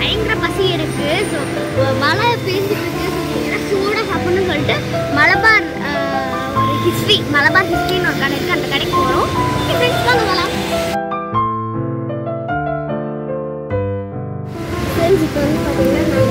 பயங்கர பசி இருக்கு. ஸோ மழை பேசிட்டு இருக்கு சூடாக சாப்பிடணும்னு சொல்லிட்டு மலபார் ஒரு ஹிஸ்ட்ரி மலபார் ஹிஸ்ட்ரின்னு ஒரு கடை இருக்கு. அந்த கடைக்கு போகிறோம் ஃப்ரெண்ட்ஸ் வாங்க போகலாம் இப்போ வந்து பார்த்தீங்கன்னா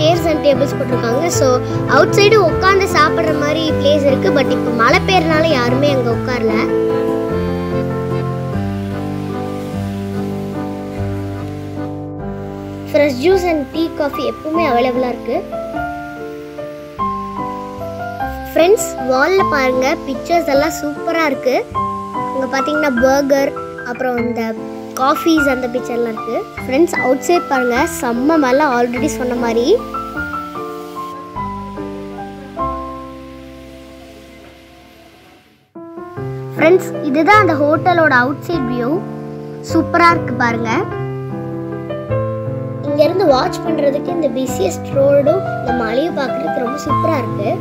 சேர்ஸ் அண்ட் டேபிள்ஸ் போட்டிருக்காங்க. ஸோ அவுட் சைடு உட்காந்து சாப்பிட்ற மாதிரி பிளேஸ் இருக்குது பட் இப்போ மழை பெய்யறனால யாருமே அங்கே உட்காரல. Fresh juice and tea coffee எப்பவுமே அவைலபிளாக இருக்குது ஃப்ரெண்ட்ஸ் வாலில் பாருங்கள் பிக்சர்ஸ் எல்லாம் சூப்பராக இருக்குது அங்கே பார்த்தீங்கன்னா பர்கர் அப்புறம் இந்த காஃபீஸ் அந்த பிக்சர்லாம் இருக்குது ஃப்ரெண்ட்ஸ் அவுட் சைட் பாருங்கள் செம்ம மேலே ஆல்ரெடி சொன்ன மாதிரி. ஃப்ரெண்ட்ஸ் இதுதான் அந்த ஹோட்டலோட அவுட் சைட் வியூ சூப்பராக இருக்கு பாருங்க. இங்கேருந்து வாட்ச் பண்ணுறதுக்கு இந்த பிஸியஸ்ட் ரோடும் இந்த மலையை பார்க்குறதுக்கு ரொம்ப சூப்பராக இருக்குது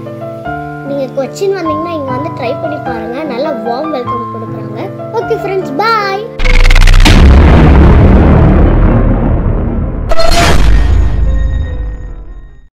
நீங்கள் கொச்சின் வந்தீங்கன்னா இங்கே வந்து ட்ரை பண்ணி பாருங்கள் நல்லா வார்ம் வெல்கம் கொடுக்குறாங்க. Okay friends bye